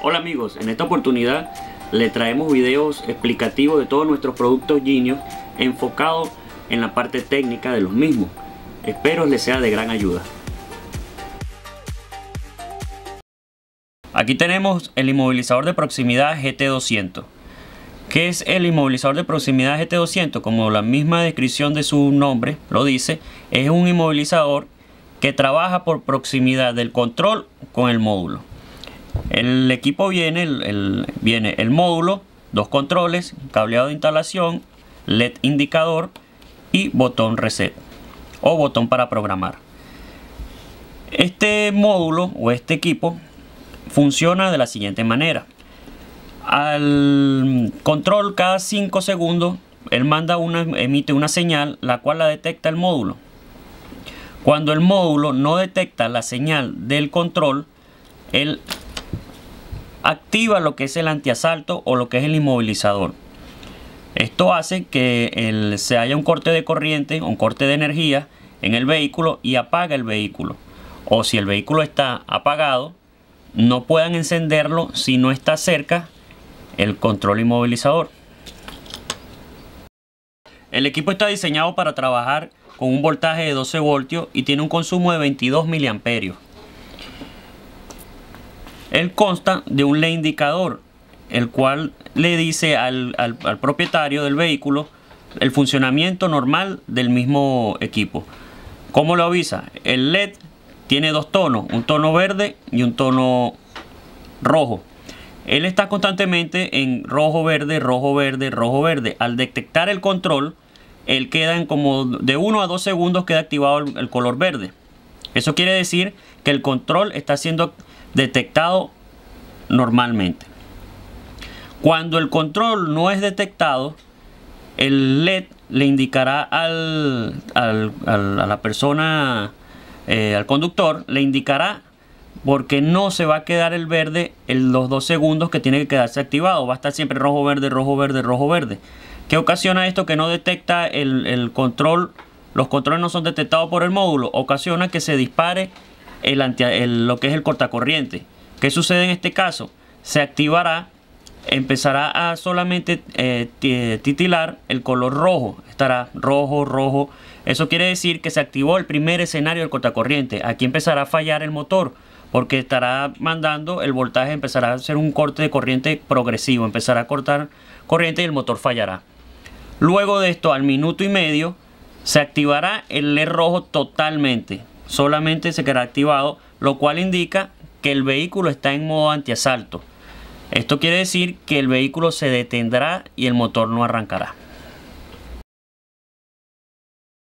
Hola amigos, en esta oportunidad le traemos videos explicativos de todos nuestros productos Genius enfocados en la parte técnica de los mismos. Espero les sea de gran ayuda. Aquí tenemos el inmovilizador de proximidad GT200. ¿Qué es el inmovilizador de proximidad GT200? Como la misma descripción de su nombre lo dice, es un inmovilizador que trabaja por proximidad del control con el módulo. El equipo viene el, viene el módulo, dos controles, cableado de instalación, LED indicador y botón reset o botón para programar. Este módulo o este equipo funciona de la siguiente manera. Al control cada 5 segundos, él manda una, emite una señal la cual la detecta el módulo. Cuando el módulo no detecta la señal del control, él activa lo que es el antiasalto o lo que es el inmovilizador. Esto hace que se haya un corte de corriente, un corte de energía en el vehículo y apaga el vehículo. O si el vehículo está apagado, no puedan encenderlo si no está cerca el control inmovilizador. El equipo está diseñado para trabajar con un voltaje de 12 voltios y tiene un consumo de 22 miliamperios. Él consta de un LED indicador, el cual le dice al, propietario del vehículo el funcionamiento normal del mismo equipo. ¿Cómo lo avisa? El LED tiene dos tonos, un tono verde y un tono rojo. Él está constantemente en rojo, verde, rojo, verde, rojo, verde. Al detectar el control, él queda en como de 1 a 2 segundos queda activado el color verde. Eso quiere decir que el control está siendo detectado normalmente. Cuando el control no es detectado, el LED le indicará al, a la persona, eh, al conductor, le indicará porque no se va a quedar el verde en los dos segundos que tiene que quedarse activado. Va a estar siempre rojo, verde, rojo, verde, rojo, verde. ¿Qué ocasiona esto? Que no detecta el, control, los controles no son detectados por el módulo. Ocasiona que se dispare lo que es el cortacorriente. ¿Qué sucede en este caso? Se activará, empezará a solamente eh, titilar el color rojo. Estará rojo, rojo. Eso quiere decir que se activó el primer escenario del cortacorriente. Aquí empezará a fallar el motor porque estará mandando el voltaje, empezará a hacer un corte de corriente progresivo. Empezará a cortar corriente y el motor fallará. Luego de esto, al minuto y medio, se activará el LED rojo totalmente. Solamente se quedará activado, lo cual indica que el vehículo está en modo antiasalto. Esto quiere decir que el vehículo se detendrá y el motor no arrancará.